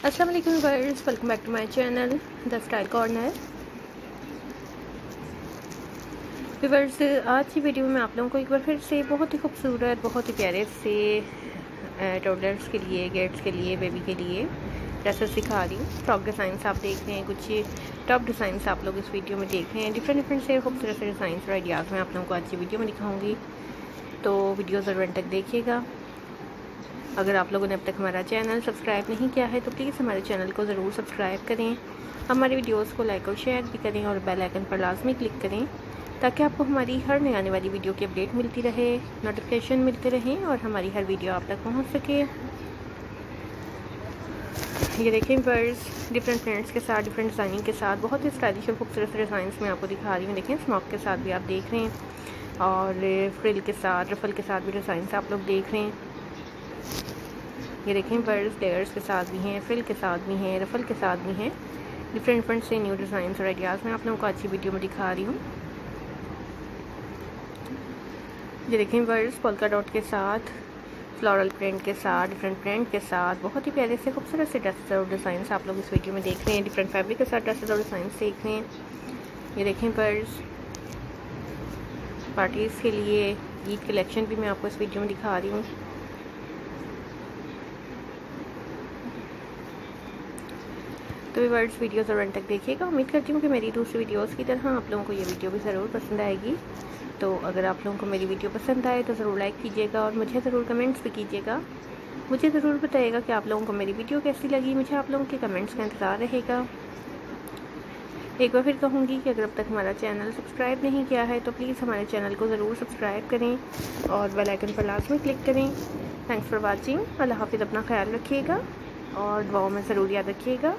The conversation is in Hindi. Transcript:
अस्सलाम वालेकुम welcome back to my channel the style corner verse आज की वीडियो में आप लोगों को एक बार फिर से बहुत ही खूबसूरत, बहुत ही प्यारे से टोडलर्स के लिए गेट्स के लिए बेबी के लिए ड्रेसेस सिखा रही हूँ। टॉप डिज़ाइंस आप देख रहे हैं, कुछ टॉप डिज़ाइंस आप लोग इस वीडियो में देख रहे हैं। डिफरेंट डिफरेंट से खूबसूरत से डिज़ाइन और आइडियाज़ मैं आप लोगों को आज की वीडियो में दिखाऊँगी। तो वीडियो ज़रूर तक देखिएगा। अगर आप लोगों ने अब तक हमारा चैनल सब्सक्राइब नहीं किया है तो प्लीज़ हमारे चैनल को ज़रूर सब्सक्राइब करें। हमारे वीडियोस को लाइक और शेयर भी करें और बेल आइकन पर लाजमी क्लिक करें, ताकि आपको हमारी हर नई आने वाली वीडियो की अपडेट मिलती रहे नोटिफिकेशन मिलते रहें और हमारी हर वीडियो आप तक पहुँच सके। ये देखें पर्स डिफरेंट प्रिंट्स के साथ डिफरेंट डिज़ाइनिंग के साथ, बहुत ही स्टाइलिश और खूबसूरत डिज़ाइन में आपको दिखा रही हूँ। देखें स्मॉक के साथ भी आप देख रहे हैं और फ्रिल के साथ रफल के साथ भी डिज़ाइन आप लोग देख रहे हैं। ये देखें बर्ड्स लेयर्स के साथ भी हैं फिल के साथ भी हैं रफल के साथ भी हैं। डिफरेंट डिफरेंट से न्यू डिज़ाइन और आइडियाज़ मैं आप लोगों को अच्छी वीडियो में दिखा रही हूँ। ये देखें बर्ड्स पोलका डॉट के साथ फ्लोरल प्रिंट के साथ डिफरेंट प्रिंट के साथ। बहुत ही प्यारे से खूबसूरत से ड्रेसेस और डिज़ाइन आप लोग इस वीडियो में देख रहे हैं। डिफरेंट फैब्रिक के साथ ड्रेसेस और डिज़ाइन देख रहे हैं। ये देखें बर्ड्स पार्टीज़ के लिए ईद कलेक्शन भी मैं आपको इस वीडियो में दिखा रही हूँ। तो वर्ड्स वीडियो ज़रूर तक देखिएगा। उम्मीद करती हूँ कि मेरी दूसरी वीडियोस की तरह आप लोगों को ये वीडियो भी ज़रूर पसंद आएगी। तो अगर आप लोगों को मेरी वीडियो पसंद आए तो ज़रूर लाइक कीजिएगा और मुझे ज़रूर कमेंट्स भी कीजिएगा। मुझे ज़रूर बताइएगा कि आप लोगों को मेरी वीडियो कैसी लगी। मुझे आप लोगों के कमेंट्स का इंतज़ार रहेगा। एक बार फिर कहूँगी कि अगर अब तक हमारा चैनल सब्सक्राइब नहीं किया है तो प्लीज़ हमारे चैनल को ज़रूर सब्सक्राइब करें और बेल आइकन पर लाजमी क्लिक करें। थैंक्स फॉर वाचिंग अल्लाह हाफिज़, अपना ख्याल रखिएगा और दुआओं में ज़रूर याद रखिएगा।